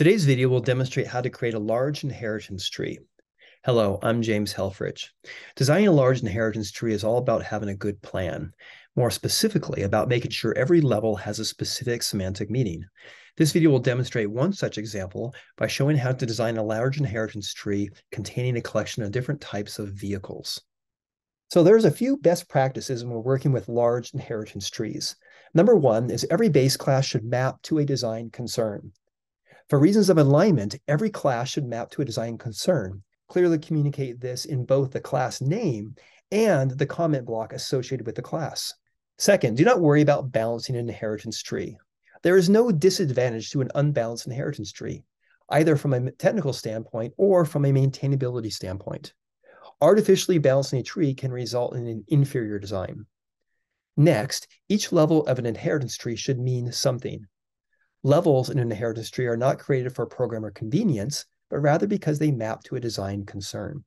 Today's video will demonstrate how to create a large inheritance tree. Hello, I'm James Helfrich. Designing a large inheritance tree is all about having a good plan. More specifically, about making sure every level has a specific semantic meaning. This video will demonstrate one such example by showing how to design a large inheritance tree containing a collection of different types of vehicles. So there's a few best practices when we're working with large inheritance trees. Number one is every base class should map to a design concern. For reasons of alignment, every class should map to a design concern. Clearly communicate this in both the class name and the comment block associated with the class. Second, do not worry about balancing an inheritance tree. There is no disadvantage to an unbalanced inheritance tree, either from a technical standpoint or from a maintainability standpoint. Artificially balancing a tree can result in an inferior design. Next, each level of an inheritance tree should mean something. Levels in an inheritance tree are not created for programmer convenience, but rather because they map to a design concern.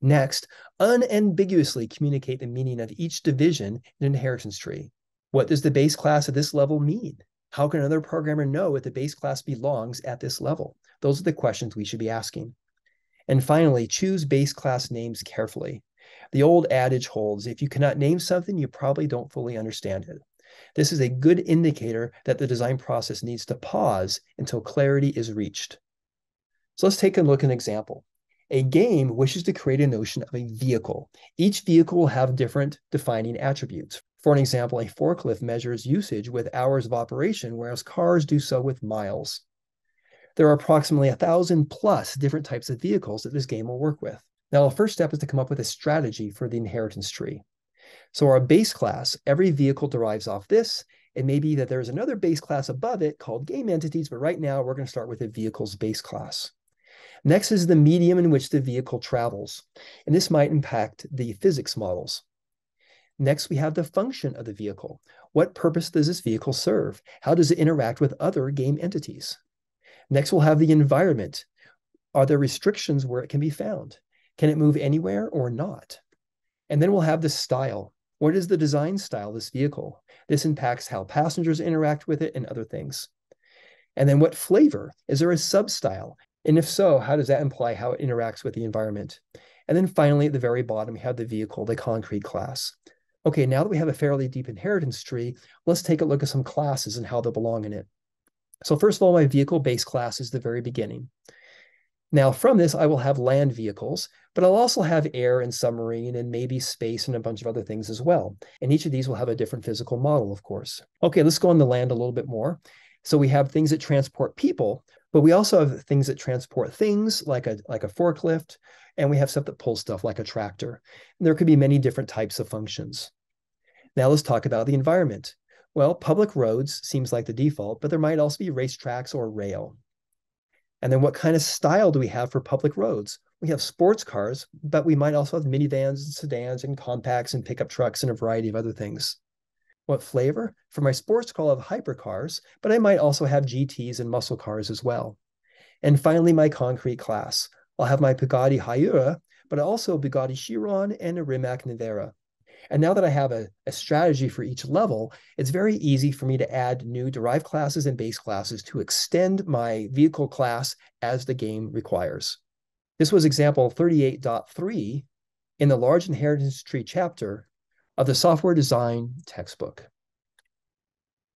Next, unambiguously communicate the meaning of each division in an inheritance tree. What does the base class at this level mean? How can another programmer know if the base class belongs at this level? Those are the questions we should be asking. And finally, choose base class names carefully. The old adage holds if you cannot name something, you probably don't fully understand it. This is a good indicator that the design process needs to pause until clarity is reached. So let's take a look at an example. A game wishes to create a notion of a vehicle. Each vehicle will have different defining attributes. For an example, a forklift measures usage with hours of operation, whereas cars do so with miles. There are approximately a thousand plus different types of vehicles that this game will work with. Now, the first step is to come up with a strategy for the inheritance tree. So our base class, every vehicle derives off this. It may be that there's another base class above it called game entities, but right now we're going to start with the vehicle's base class. Next is the medium in which the vehicle travels, and this might impact the physics models. Next, we have the function of the vehicle. What purpose does this vehicle serve? How does it interact with other game entities? Next, we'll have the environment. Are there restrictions where it can be found? Can it move anywhere or not? And then we'll have the style. What is the design style of this vehicle? This impacts how passengers interact with it and other things. And then what flavor? Is there a sub-style? And if so, how does that imply how it interacts with the environment? And then finally, at the very bottom, we have the vehicle, the concrete class. Okay, now that we have a fairly deep inheritance tree, let's take a look at some classes and how they belong in it. So first of all, my vehicle base class is the very beginning. Now, from this, I will have land vehicles, but I'll also have air and submarine and maybe space and a bunch of other things as well. And each of these will have a different physical model, of course. Okay, let's go on the land a little bit more. So we have things that transport people, but we also have things that transport things like a like a forklift, and we have stuff that pulls stuff like a tractor. And there could be many different types of functions. Now let's talk about the environment. Well, public roads seems like the default, but there might also be racetracks or rail. And then what kind of style do we have for public roads? We have sports cars, but we might also have minivans and sedans and compacts and pickup trucks and a variety of other things. What flavor? For my sports car, I'll have hypercars, but I might also have GTs and muscle cars as well. And finally, my concrete class. I'll have my Bugatti Huracan, but also Bugatti Chiron and a Rimac Nevera. And now that I have a, a strategy for each level, it's very easy for me to add new derived classes and base classes to extend my vehicle class as the game requires. This was example 38.3 in the large inheritance tree chapter of the software design textbook.